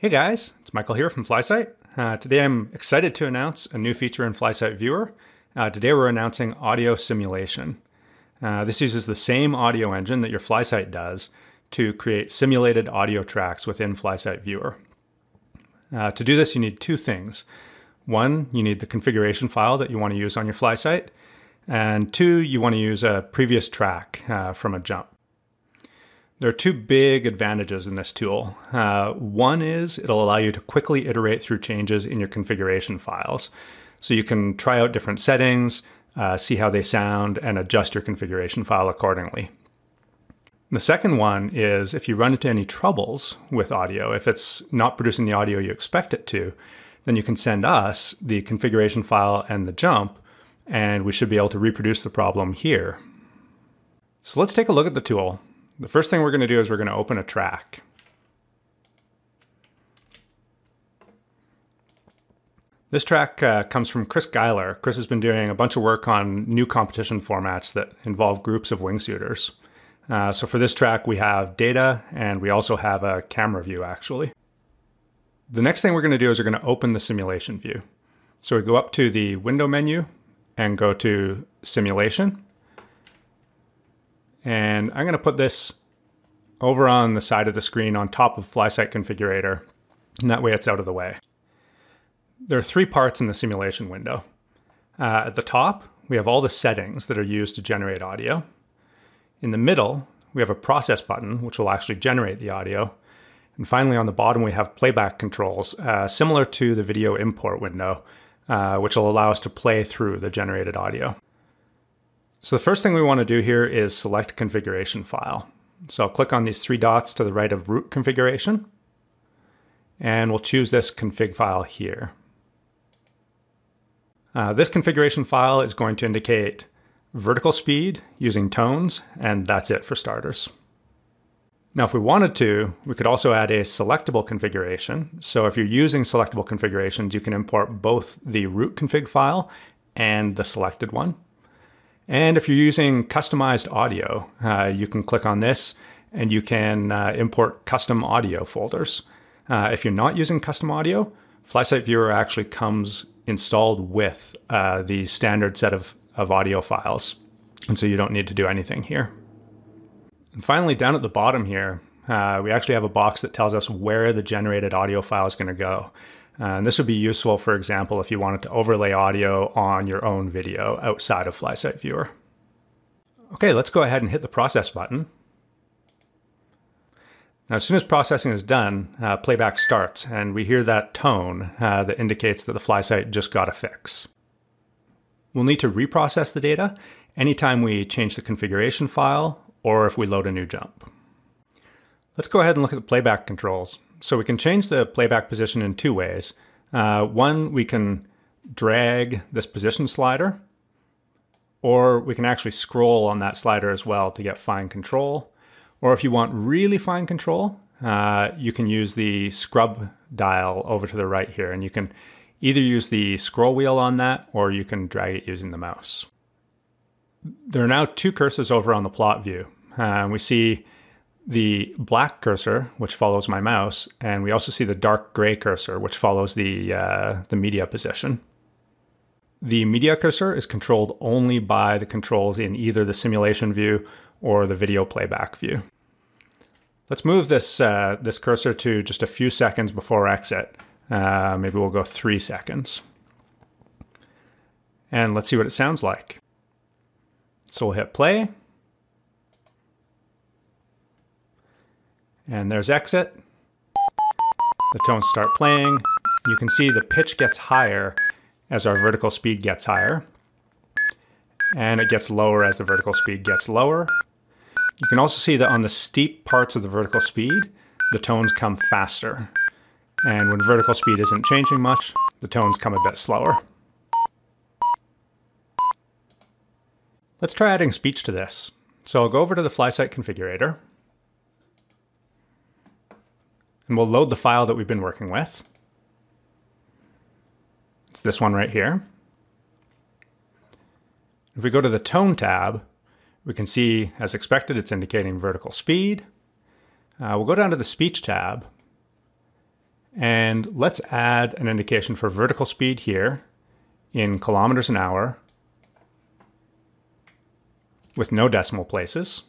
Hey guys, it's Michael here from FlySight. Uh, today I'm excited to announce a new feature in FlySight Viewer. Uh, today we're announcing audio simulation. Uh, this uses the same audio engine that your FlySight does to create simulated audio tracks within FlySight Viewer. Uh, to do this, you need two things. One, you need the configuration file that you want to use on your FlySight, and two, you want to use a previous track uh, from a jump. There are two big advantages in this tool. Uh, one is it'll allow you to quickly iterate through changes in your configuration files. So you can try out different settings, uh, see how they sound, and adjust your configuration file accordingly. The second one is if you run into any troubles with audio, if it's not producing the audio you expect it to, then you can send us the configuration file and the jump, and we should be able to reproduce the problem here. So let's take a look at the tool. The first thing we're going to do is we're going to open a track. This track uh, comes from Chris Geiler. Chris has been doing a bunch of work on new competition formats that involve groups of wingsuiters. Uh, so for this track, we have data and we also have a camera view actually. The next thing we're going to do is we're going to open the simulation view. So we go up to the window menu and go to simulation. And I'm going to put this over on the side of the screen on top of FlySight Configurator, and that way it's out of the way. There are three parts in the simulation window. Uh, at the top, we have all the settings that are used to generate audio. In the middle, we have a process button, which will actually generate the audio. And finally, on the bottom, we have playback controls, uh, similar to the video import window, uh, which will allow us to play through the generated audio. So the first thing we want to do here is select configuration file. So I'll click on these three dots to the right of root configuration, and we'll choose this config file here. Uh, this configuration file is going to indicate vertical speed using tones, and that's it for starters. Now, if we wanted to, we could also add a selectable configuration. So if you're using selectable configurations, you can import both the root config file and the selected one. And if you're using customized audio, uh, you can click on this and you can uh, import custom audio folders. Uh, if you're not using custom audio, FlySight Viewer actually comes installed with uh, the standard set of, of audio files. And so you don't need to do anything here. And finally, down at the bottom here, uh, we actually have a box that tells us where the generated audio file is going to go. And this would be useful, for example, if you wanted to overlay audio on your own video outside of FlySight Viewer. Okay, let's go ahead and hit the process button. Now, as soon as processing is done, uh, playback starts, and we hear that tone uh, that indicates that the FlySight just got a fix. We'll need to reprocess the data anytime we change the configuration file or if we load a new jump. Let's go ahead and look at the playback controls. So we can change the playback position in two ways. Uh, one, we can drag this position slider, or we can actually scroll on that slider as well to get fine control. Or if you want really fine control, uh, you can use the scrub dial over to the right here, and you can either use the scroll wheel on that, or you can drag it using the mouse. There are now two cursors over on the plot view. Uh, we see the black cursor, which follows my mouse, and we also see the dark gray cursor, which follows the, uh, the media position. The media cursor is controlled only by the controls in either the simulation view or the video playback view. Let's move this, uh, this cursor to just a few seconds before exit. Uh, maybe we'll go three seconds. And let's see what it sounds like. So we'll hit play. And there's exit. The tones start playing. You can see the pitch gets higher as our vertical speed gets higher. And it gets lower as the vertical speed gets lower. You can also see that on the steep parts of the vertical speed, the tones come faster. And when vertical speed isn't changing much, the tones come a bit slower. Let's try adding speech to this. So I'll go over to the FlySight configurator, and we'll load the file that we've been working with. It's this one right here. If we go to the tone tab, we can see, as expected, it's indicating vertical speed. Uh, we'll go down to the speech tab, And let's add an indication for vertical speed here in kilometers an hour with no decimal places.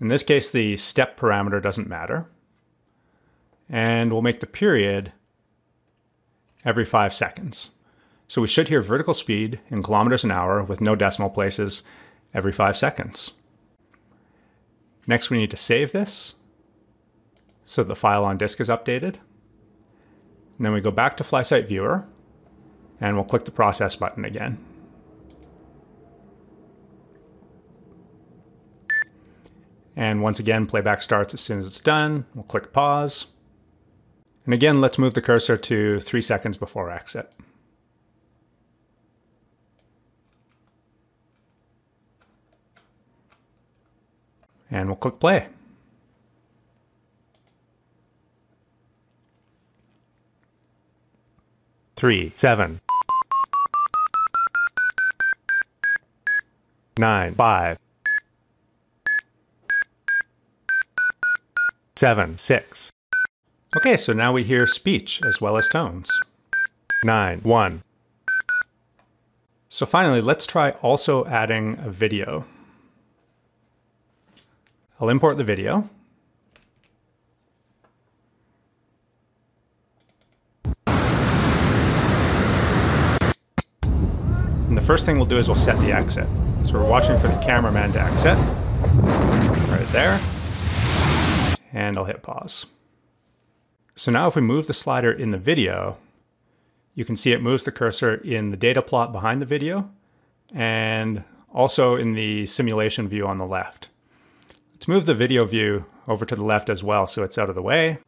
In this case, the step parameter doesn't matter. And we'll make the period every five seconds. So we should hear vertical speed in kilometers an hour with no decimal places every five seconds. Next, we need to save this so the file on disk is updated. And then we go back to FlySight Viewer and we'll click the process button again. And once again, playback starts as soon as it's done. We'll click pause. And again, let's move the cursor to three seconds before exit. And we'll click play. Three, seven, nine, five, seven, six, Okay, so now we hear speech as well as tones. nine, one, So finally, let's try also adding a video. I'll import the video. And the first thing we'll do is we'll set the exit. So we're watching for the cameraman to exit. Right there. And I'll hit pause. So now if we move the slider in the video, you can see it moves the cursor in the data plot behind the video and also in the simulation view on the left. Let's move the video view over to the left as well so it's out of the way.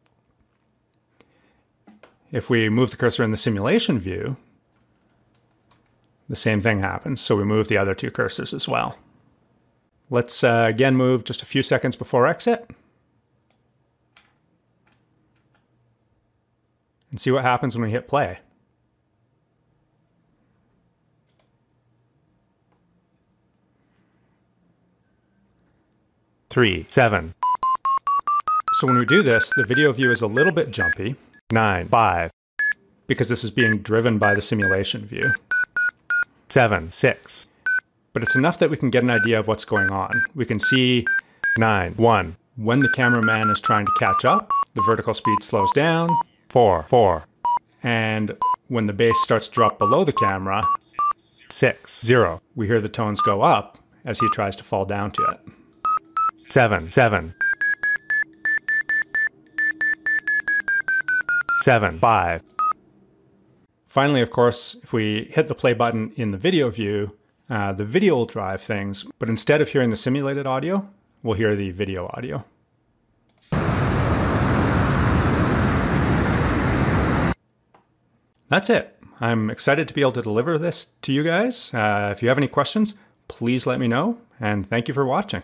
If we move the cursor in the simulation view, the same thing happens. So we move the other two cursors as well. Let's uh, again move just a few seconds before exit. And see what happens when we hit play. three, seven, So when we do this, the video view is a little bit jumpy nine, five, because this is being driven by the simulation view. seven, six, But it's enough that we can get an idea of what's going on. We can see nine, one, when the cameraman is trying to catch up, the vertical speed slows down, four, four, and when the base starts to drop below the camera, six, zero, we hear the tones go up as he tries to fall down to it. seven, seven, seven, five, Finally, of course, if we hit the play button in the video view, uh, the video will drive things, but instead of hearing the simulated audio, we'll hear the video audio. That's it. I'm excited to be able to deliver this to you guys. Uh, if you have any questions, please let me know, and thank you for watching.